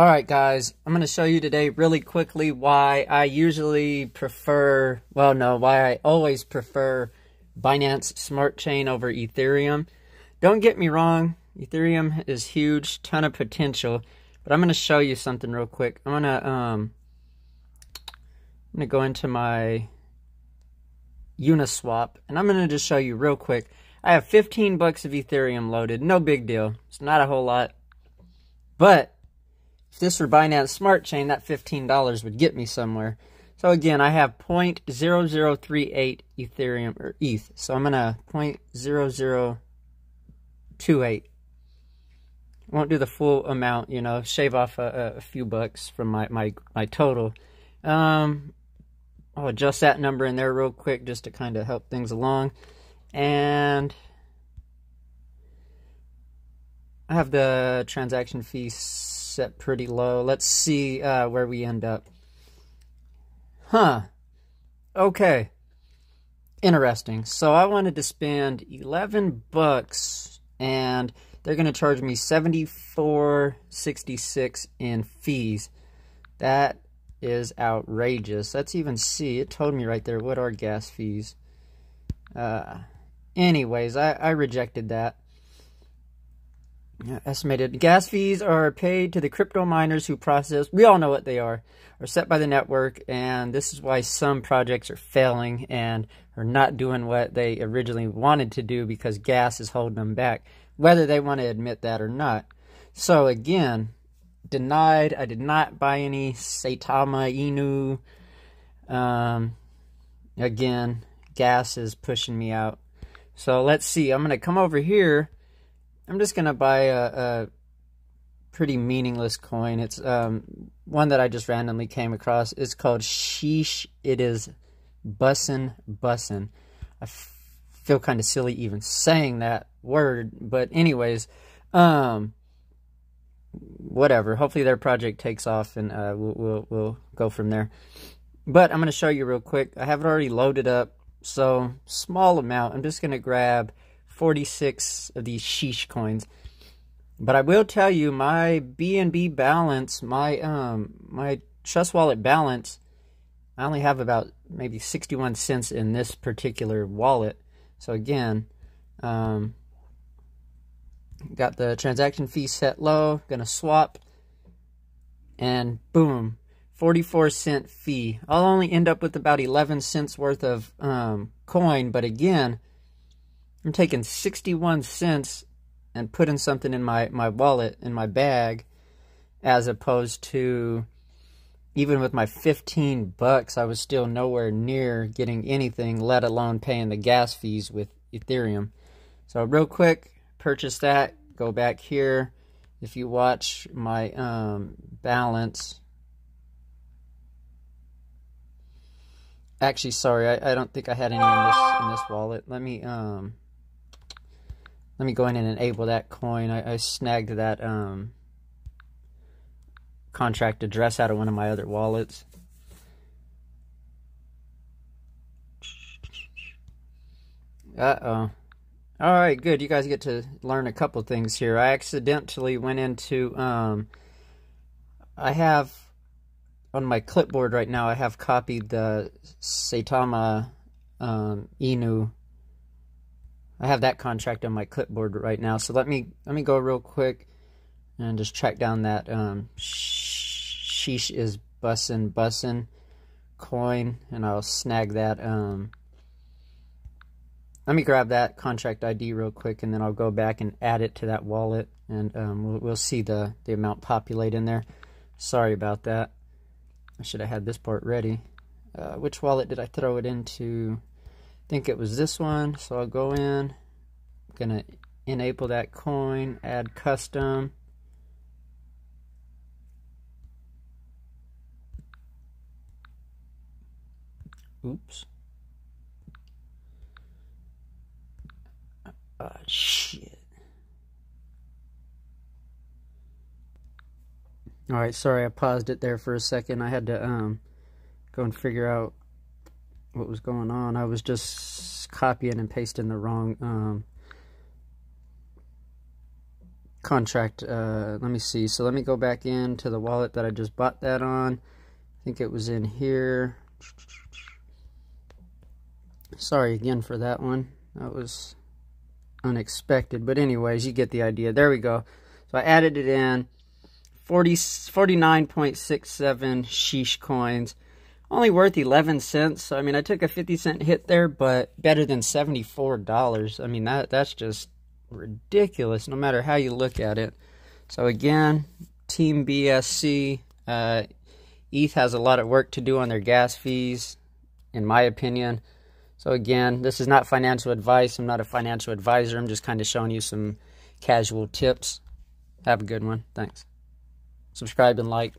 Alright guys, I'm going to show you today really quickly why I usually prefer, well no, why I always prefer Binance Smart Chain over Ethereum. Don't get me wrong, Ethereum is huge, ton of potential, but I'm going to show you something real quick. I'm going to um I'm going to go into my Uniswap and I'm going to just show you real quick. I have 15 bucks of Ethereum loaded, no big deal. It's not a whole lot. But if this were Binance Smart Chain, that $15 would get me somewhere. So again, I have 0.0038 Ethereum or ETH. So I'm going to 0.0028. Won't do the full amount, you know, shave off a, a few bucks from my, my, my total. Um, I'll adjust that number in there real quick just to kind of help things along. And I have the transaction fees set pretty low. Let's see uh, where we end up. Huh. Okay. Interesting. So I wanted to spend 11 bucks and they're going to charge me 74.66 in fees. That is outrageous. Let's even see. It told me right there what are gas fees. Uh anyways, I I rejected that. Estimated gas fees are paid to the crypto miners who process, we all know what they are, are set by the network, and this is why some projects are failing and are not doing what they originally wanted to do because gas is holding them back, whether they want to admit that or not. So, again, denied. I did not buy any Saitama Inu. Um, again, gas is pushing me out. So let's see. I'm going to come over here I'm just gonna buy a, a pretty meaningless coin. It's um, one that I just randomly came across. It's called Sheesh. It is bussin' bussin'. I feel kind of silly even saying that word, but anyways, um, whatever. Hopefully their project takes off, and uh, we'll, we'll we'll go from there. But I'm gonna show you real quick. I have it already loaded up, so small amount. I'm just gonna grab 46 of these sheesh coins. But I will tell you, my BNB balance, my um, my Trust Wallet balance, I only have about maybe 61 cents in this particular wallet. So again, um, got the transaction fee set low, gonna swap, and boom, 44 cent fee. I'll only end up with about 11 cents worth of um, coin, but again, I'm taking 61 cents and putting something in my, my wallet, in my bag, as opposed to even with my 15 bucks, I was still nowhere near getting anything, let alone paying the gas fees with Ethereum. So real quick, purchase that, go back here. If you watch my um, balance, actually, sorry, I, I don't think I had any in this in this wallet. Let me um, let me go in and enable that coin. I, I snagged that um, contract address out of one of my other wallets. Uh-oh. Alright, good. You guys get to learn a couple things here. I accidentally went into... Um, I have... On my clipboard right now, I have copied the Saitama um, Inu I have that contract on my clipboard right now. So let me let me go real quick and just track down that um, sheesh is bussin' bussin' coin, and I'll snag that. Um, let me grab that contract ID real quick, and then I'll go back and add it to that wallet, and um, we'll, we'll see the the amount populate in there. Sorry about that. I should have had this part ready. Uh, which wallet did I throw it into? Think it was this one. So I'll go in, I'm gonna enable that coin, add custom. Oops. Oh, shit. Alright, sorry I paused it there for a second. I had to um go and figure out what was going on. I was just copying and pasting the wrong um, contract. Uh, let me see. So let me go back into the wallet that I just bought that on. I think it was in here. Sorry again for that one. That was unexpected. But anyways, you get the idea. There we go. So I added it in. 40, 49.67 sheesh coins. Only worth 11 cents. So, I mean, I took a 50 cent hit there, but better than $74. I mean, that that's just ridiculous no matter how you look at it. So, again, Team BSC, uh, ETH has a lot of work to do on their gas fees, in my opinion. So, again, this is not financial advice. I'm not a financial advisor. I'm just kind of showing you some casual tips. Have a good one. Thanks. Subscribe and like.